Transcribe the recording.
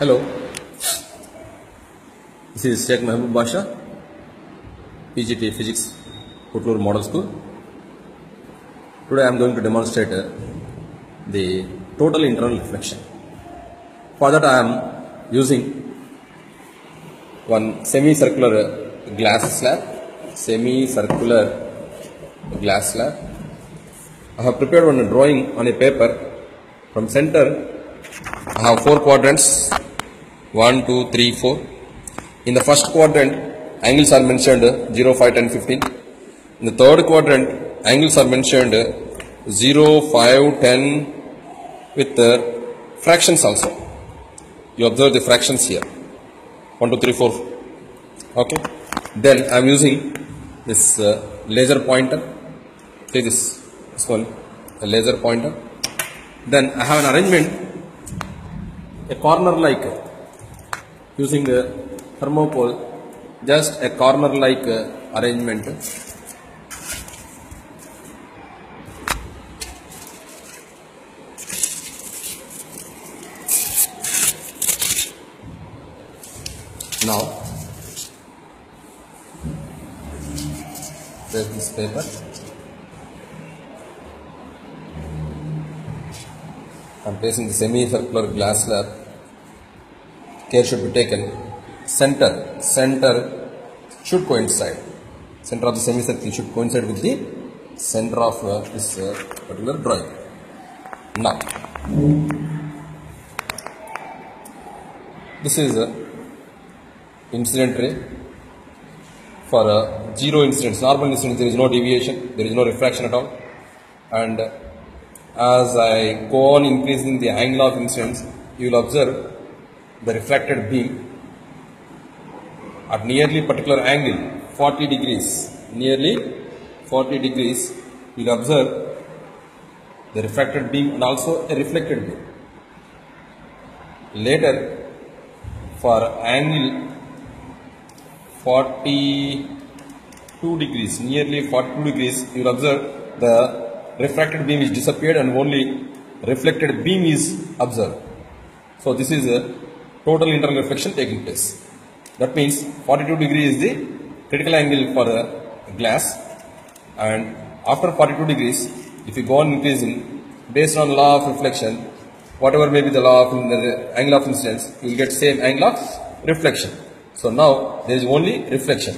Hello, this is Shaik Mahaboob Basha, PGT Physics, Putlur Model School. Today I am going to demonstrate uh, the total internal reflection. For that I am using one semicircular glass slab, semicircular glass slab. I have prepared one drawing on a paper. From center, I have four quadrants 1, 2, 3, 4. In the first quadrant, angles are mentioned uh, 0, 5, 10, 15. In the third quadrant, angles are mentioned uh, 0, 5, 10 with uh, fractions also. You observe the fractions here 1, 2, 3, 4. Okay. Then I am using this uh, laser pointer. Take this, this one, a laser pointer. Then I have an arrangement, a corner like using a thermocol just a corner like arrangement. Now, there's this paper. I'm placing the semicircular glass slab. Care should be taken. Center, center should coincide. Center of the semicircle should coincide with the center of uh, this uh, particular drawing. Now, this is a incident ray for uh, zero incidence. Normal incidence, there is no deviation, there is no refraction at all, and uh, as I go on increasing the angle of incidence, you will observe the refracted beam at nearly particular angle, 40 degrees, nearly 40 degrees, you will observe the refracted beam and also a reflected beam. Later, for angle 42 degrees, nearly 42 degrees, you will observe the refracted beam is disappeared and only reflected beam is observed. So this is a total internal reflection taking place. That means 42 degree is the critical angle for the glass and after 42 degrees if you go on increasing based on law of reflection whatever may be the law of the angle of incidence you will get same angle of reflection. So now there is only reflection.